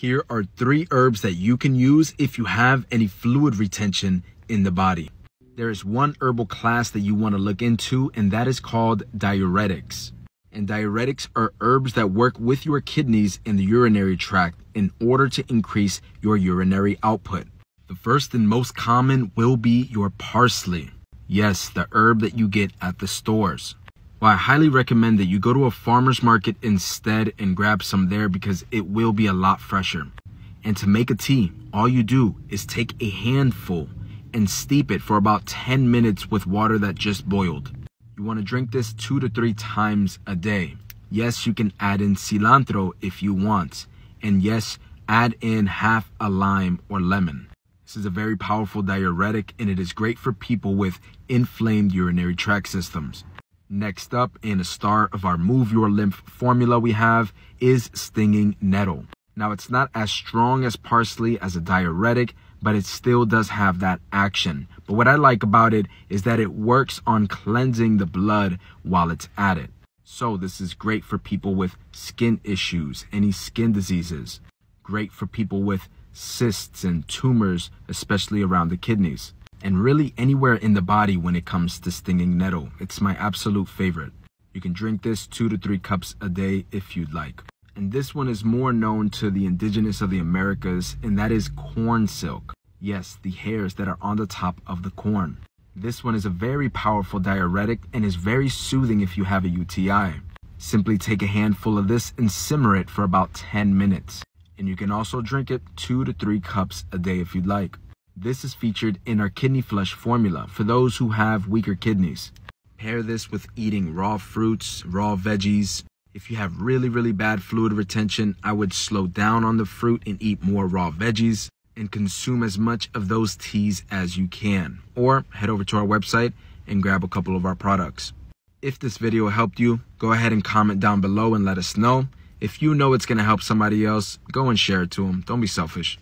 Here are three herbs that you can use if you have any fluid retention in the body. There is one herbal class that you want to look into, and that is called diuretics. And diuretics are herbs that work with your kidneys in the urinary tract in order to increase your urinary output. The first and most common will be your parsley. Yes, the herb that you get at the stores. Well, I highly recommend that you go to a farmer's market instead and grab some there because it will be a lot fresher. And to make a tea, all you do is take a handful and steep it for about 10 minutes with water that just boiled. You want to drink this two to three times a day. Yes, you can add in cilantro if you want. And yes, add in half a lime or lemon. This is a very powerful diuretic and it is great for people with inflamed urinary tract systems. Next up, in a star of our Move Your Lymph formula we have is stinging nettle. Now, it's not as strong as parsley as a diuretic, but it still does have that action. But what I like about it is that it works on cleansing the blood while it's at it. So this is great for people with skin issues, any skin diseases. Great for people with cysts and tumors, especially around the kidneys and really anywhere in the body when it comes to stinging nettle. It's my absolute favorite. You can drink this two to three cups a day if you'd like. And this one is more known to the indigenous of the Americas, and that is corn silk. Yes, the hairs that are on the top of the corn. This one is a very powerful diuretic and is very soothing if you have a UTI. Simply take a handful of this and simmer it for about 10 minutes. And you can also drink it two to three cups a day if you'd like. This is featured in our kidney flush formula for those who have weaker kidneys. Pair this with eating raw fruits, raw veggies. If you have really, really bad fluid retention, I would slow down on the fruit and eat more raw veggies and consume as much of those teas as you can. Or head over to our website and grab a couple of our products. If this video helped you, go ahead and comment down below and let us know. If you know it's going to help somebody else, go and share it to them. Don't be selfish.